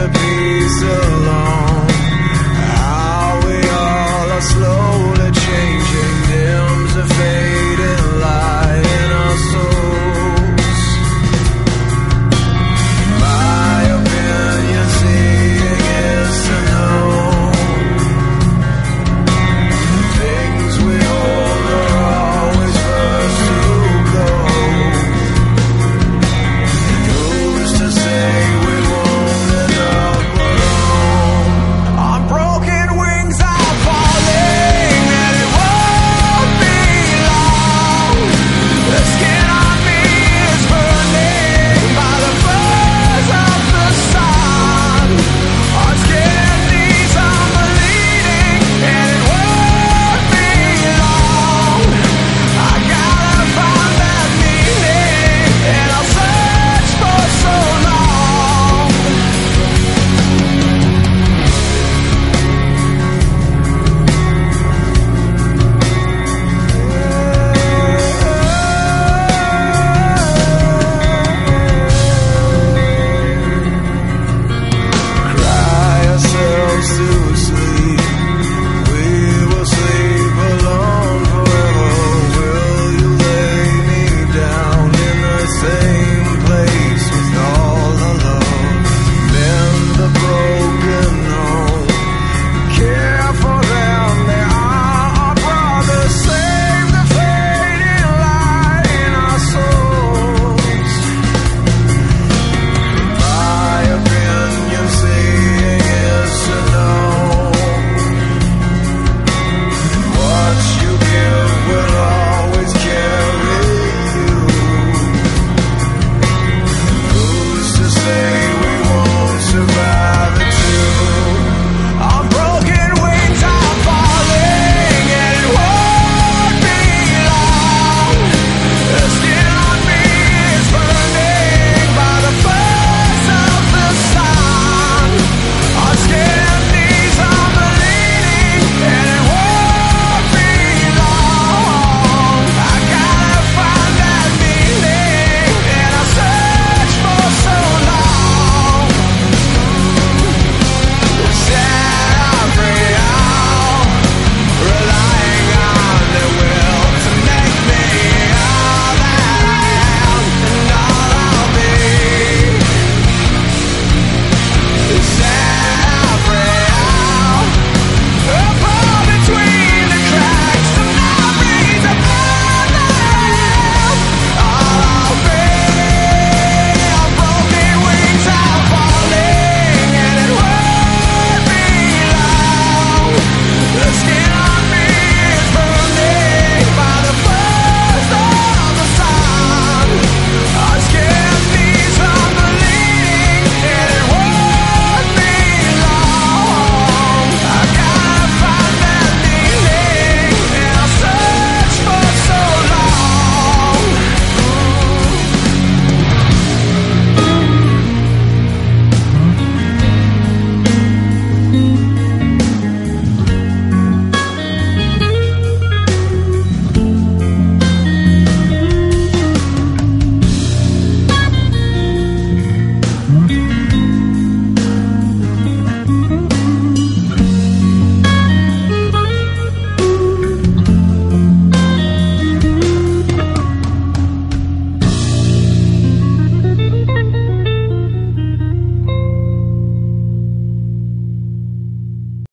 to be so long.